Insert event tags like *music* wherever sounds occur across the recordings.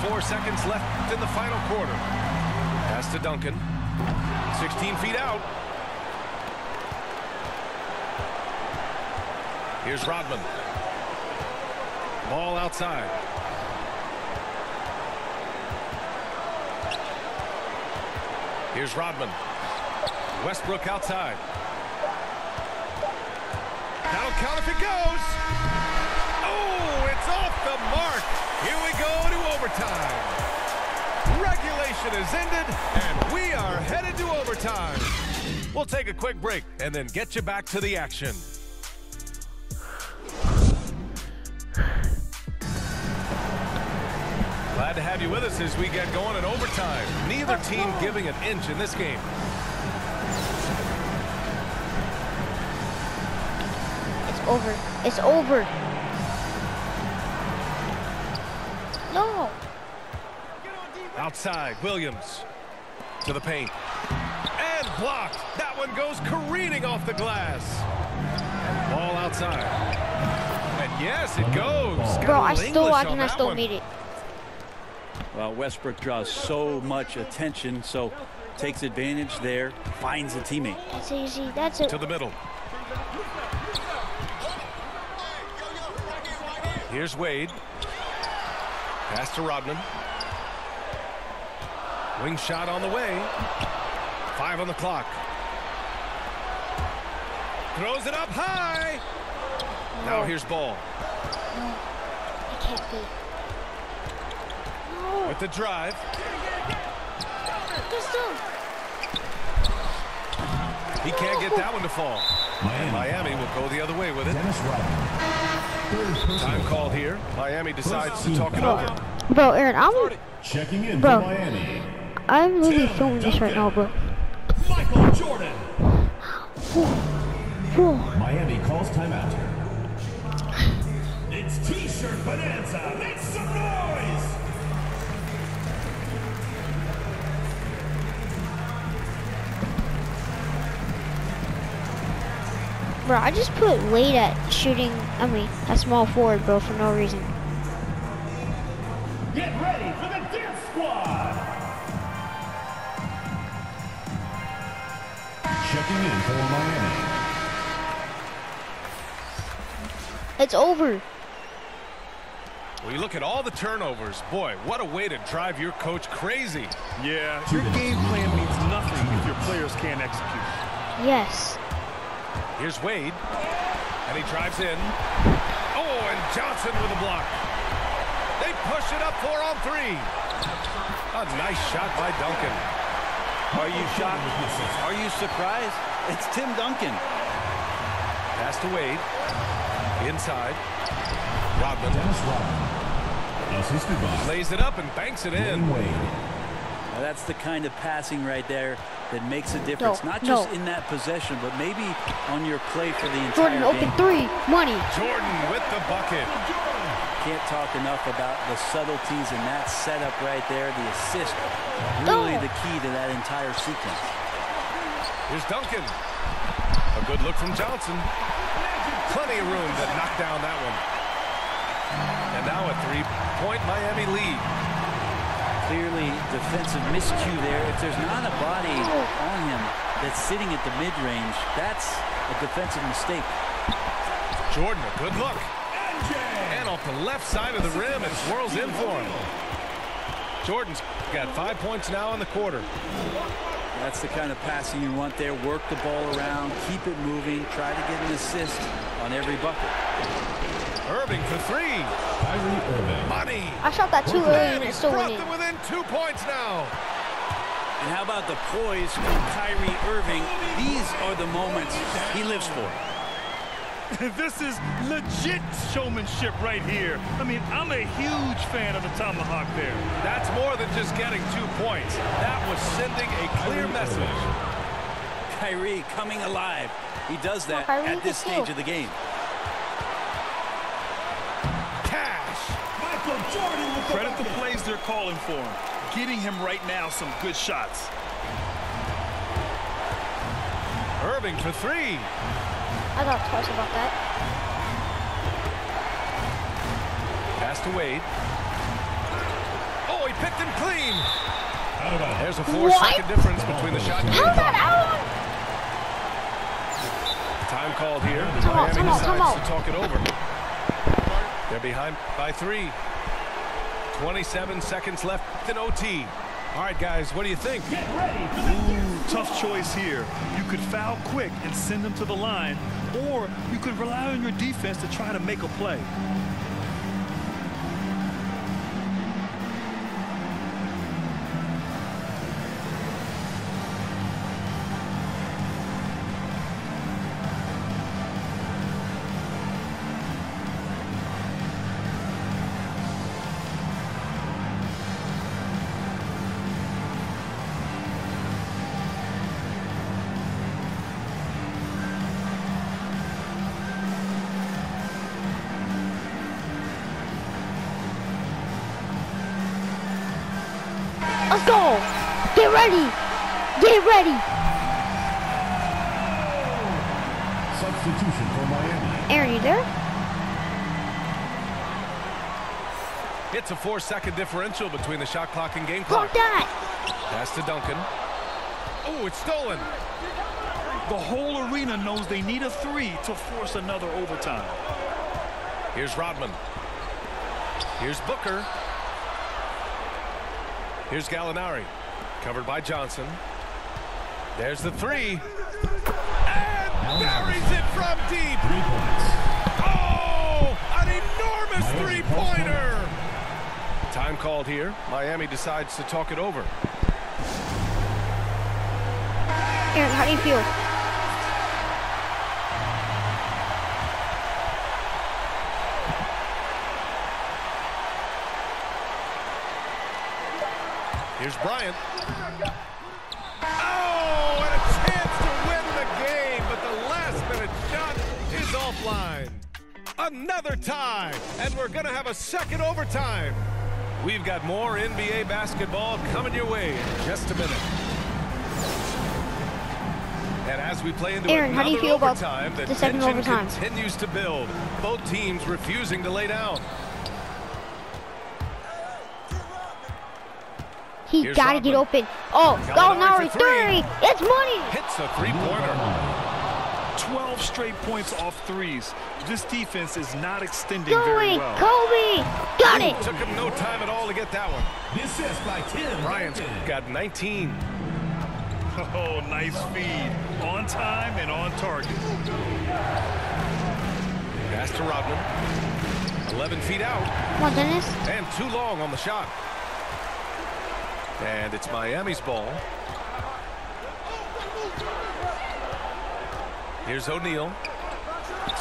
24 seconds left in the final quarter. Pass to Duncan. 16 feet out. Here's Rodman. Ball outside. Here's Rodman. Westbrook outside. That'll count if it goes. Oh, it's off the mark. Here we go to overtime. Regulation is ended, and we are headed to overtime. We'll take a quick break and then get you back to the action. Glad to have you with us as we get going in overtime. Neither team giving an inch in this game. It's over. It's over. No. Outside, Williams to the paint. And blocked. That one goes careening off the glass. Ball outside. And yes, it goes. Bro, a I little still English watch and I still one. made it. Well, Westbrook draws so much attention, so takes advantage there, finds a teammate. That's easy. That's it. To the middle. Here's Wade. Pass to Rodman. Wing shot on the way. Five on the clock. Throws it up high. Now here's ball. No, It can't be. No. With the drive. Do. He can't get that one to fall. And Miami will go the other way with it. Dennis Rodman. Third personal Time called here. Miami decides to talk it Bro, over. bro, Aaron, I'm Checking in Bro. Miami. I'm literally filming this right now, bro. Michael Jordan. Whoa. Miami calls timeout. It's T-shirt bonanza. Make Bro, I just put Wade at shooting, I mean, a small forward, bro, for no reason. Get ready for the Dance Squad. Checking in for Miami. It's over. Well, you look at all the turnovers. Boy, what a way to drive your coach crazy. Yeah, your game plan means nothing if your players can't execute. Yes. Here's Wade. And he drives in. Oh, and Johnson with a block. They push it up four on three. A nice shot by Duncan. Are you shocked? Are you surprised? It's Tim Duncan. Pass to Wade. Inside. Rodman Dennis Rodman. Assisted by lays it up and banks it in. Wade. Now, that's the kind of passing right there that makes a difference, No, not just no. in that possession, but maybe on your play for the entire Jordan, open three. Money. Jordan with the bucket. Can't talk enough about the subtleties in that setup right there. The assist, really No. the key to that entire sequence. Here's Duncan. A good look from Johnson. Plenty of room to knock down that one. And now a three-point Miami lead. Clearly defensive miscue there. If there's not a body on him that's sitting at the mid-range, that's a defensive mistake. Jordan, a good look. And off the left side of the rim, it swirls in for him. Jordan's got five points now in the quarter. That's the kind of passing you want there. Work the ball around, keep it moving, try to get an assist on every bucket. Irving for three. Kyrie Irving. Money. I shot that too early And and he's still brought winning. them within two points now. And how about the poise from Kyrie Irving? These are the moments he lives for. *laughs* this is legit showmanship right here. I mean, I'm a huge fan of the tomahawk there. That's more than just getting two points. That was sending a clear message. Kyrie coming alive. He does that Kyrie at this stage of the game. Credit the plays they're calling for him. Getting him right now some good shots. Irving for three. I thought twice about that. Pass to Wade. Oh, he picked him clean. Out of bounds. There's a four-second difference between the shot and How's game that out? Time called here. Come on, Miami come on, come decides on. to talk it over. They're behind by three. 27 seconds left in OT. All right, guys, what do you think? Get ready for the Ooh, tough choice here. You could foul quick and send them to the line, or you could rely on your defense to try to make a play. Go. Get ready. Get ready. substitution for Miami. Aaron, you there? It's a four-second differential between the shot clock and game Block clock. that. Pass to Duncan. Oh, it's stolen. The whole arena knows they need a three to force another overtime. Here's Rodman. Here's Booker. Here's Gallinari. Covered by Johnson. There's the three. And buries it from deep. Three points. Oh, an enormous three-pointer. Time called here. Miami decides to talk it over. Aaron, how do you feel? Here's Bryant. Oh, and a chance to win the game, but the last-minute shot is offline. Another tie, and we're going to have a second overtime. We've got more NBA basketball coming your way in just a minute. And as we play into Aaron, how do you another feel about overtime, the, the second tension overtime? continues to build. Both teams refusing to lay down. He Here's gotta get open. Oh, Gallinari oh, Gallinari for three. three. It's money. Hits a three-pointer. 12 straight points off threes. This defense is not extending Do very it, well. Kobe. Got it. Took him no time at all to get that one. This is by Tim Bryant's Duncan. got 19. Oh, nice feed. On time and on target. Pass to Rodman. 11 feet out Come on, Dennis. and too long on the shot. And it's Miami's ball. Here's O'Neal.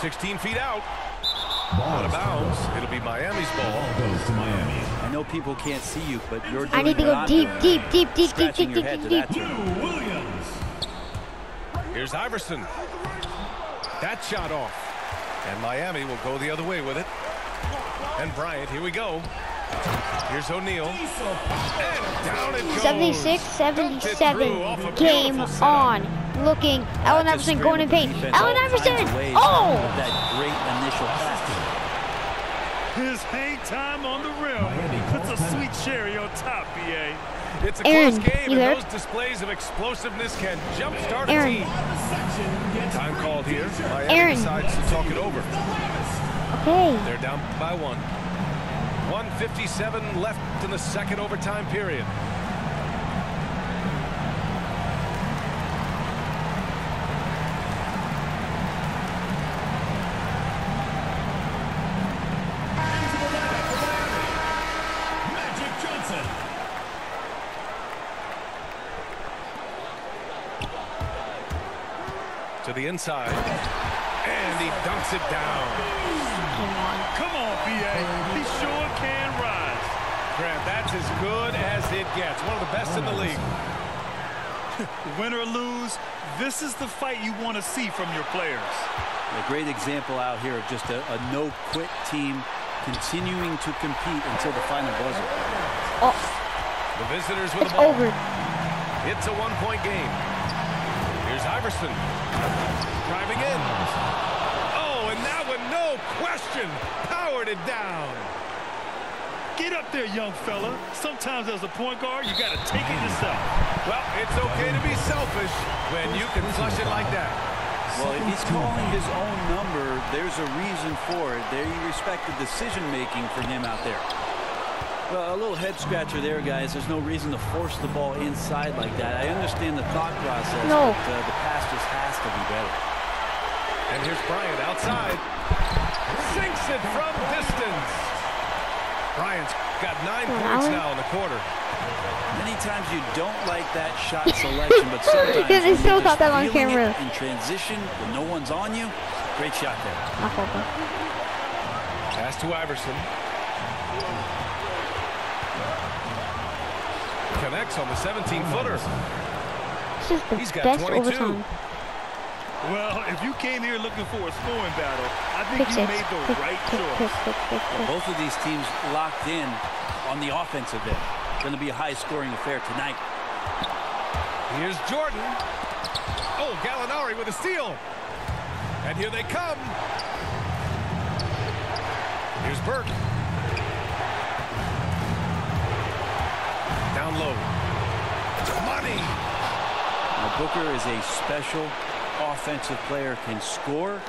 16 feet out. Ball Out of bounds. It'll be Miami's ball. Ball goes to Miami. I know people can't see you, but you're doing I need to go not deep, deep, deep, deep, deep, deep, deep, deep, deep. Williams. Here's Iverson. That shot off. And Miami will go the other way with it. And Bryant, here we go. Here's O'Neal. And down it goes. 76, Dunked it through off a 77. Game on. Looking. Allen Iverson going in screaming paint. Allen Iverson. kinds of ways Oh. That great initial. His hang time on the rim. Puts a sweet cherry on top, BA. It's a Aaron, close game, you and those displays of explosiveness can jumpstart a Aaron. team. Time called here. Miami Aaron. decides to talk it over. Okay. They're down by one. 157 left in the second overtime period. into the lineup for Miami. Magic Johnson. To the inside. And he dunks it down. Come on, Come on, BA. He sure can rise. Grant, that's as good as it gets. One of the best in the league. *laughs* Win or lose, this is the fight you want to see from your players. A great example out here of just a, a no-quit team continuing to compete until the final buzzer. Oh, The visitors with it's the ball. over. It's a one-point game. Here's Iverson. Driving in. Oh, and that one, no question, powered it down. Get up there, young fella. Sometimes as a point guard, you got to take it yourself. Well, it's okay to be selfish when you can flush it like that. Well, if he's calling his own number, there's a reason for it. There you respect the decision-making from him out there. Well, a little head scratcher there, guys. There's no reason to force the ball inside like that. I understand the thought process, No. but uh, the pass just has to be better. And here's Bryant outside. Sinks it from distance. Bryant's got nine points now in the quarter. Many times you don't like that shot selection, but *laughs* sometimes Yeah, they still you're got that on camera. in transition when no one's on you, great shot there. My fault, bro. Pass to Iverson. Connects on the 17-footer. This is the He's got best 22. overtime. Well, if you came here looking for a scoring battle, I think Pick you six. made the Pick, right pick, choice. pick, pick, pick, pick. Both of these teams locked in on the offensive end. Going to be a high-scoring affair tonight. Here's Jordan. Oh, Gallinari with a steal. And here they come. Here's Burke. Down low. Money. Now, Booker is a special offensive player, can score,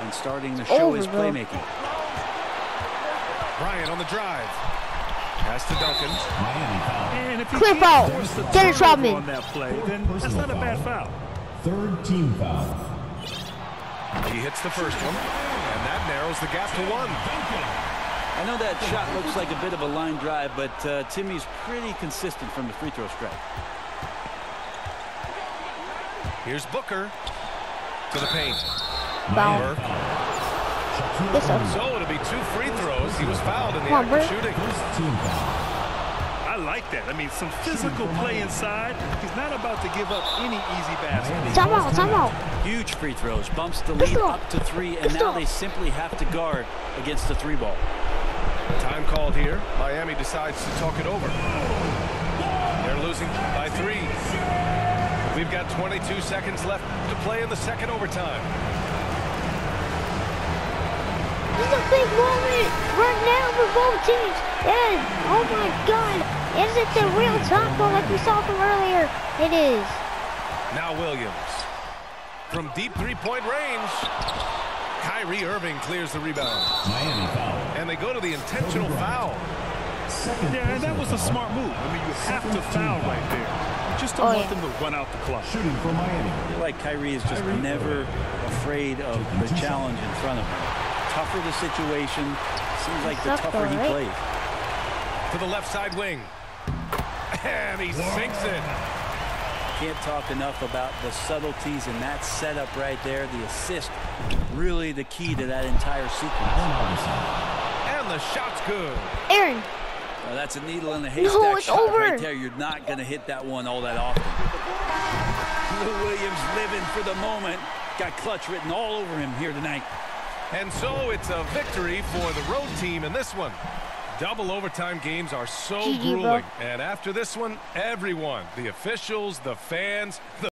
and starting to show over, his playmaking. Bryant on the drive. Pass to Duncan. And if you Clip can't out. force the Dennis Rodman. on that play, then that's not a bad foul. Third team foul. He hits the first one. And that narrows the gap to one. I know that shot looks like a bit of a line drive, but uh, Timmy's pretty consistent from the free throw strike. Here's Booker. To the paint. Foul. Burke. This. So it'll be two free throws. He was fouled in the Come act of shooting. First team foul. I like that. I mean, some physical play inside. He's not about to give up any easy baskets. Time out, time out. Huge free throws, bumps the lead Pistol. up to three, and Pistol. now they simply have to guard against the three ball. Time called here. Miami decides to talk it over. They're losing by three. We've got 22 seconds left to play in the second overtime. This is a big moment right now for both teams. And oh my God, is it the real taco like we saw from earlier? It is. Now Williams. From deep three-point range. Kyrie Irving clears the rebound. Miami foul. And they go to the intentional foul. Second Yeah, and that was a smart move. I mean, you have to foul right there. You just don't Oh, want yeah. them to run out the clock. shooting for Miami. I feel like Kyrie is just never afraid of the challenge in front of him. Tougher the situation, seems like the tougher he plays. To the left side wing. And he sinks it. Can't talk enough about the subtleties in that setup right there. The assist, really the key to that entire sequence. And the shot's good. Aaron, Well, that's a needle in a haystack it's shot over. right there. You're not going to hit that one all that often. Lou Williams living for the moment. Got clutch written all over him here tonight. And so it's a victory for the road team in this one. Double overtime games are so GG, bro. grueling. And after this one, everyone, the officials, the fans, the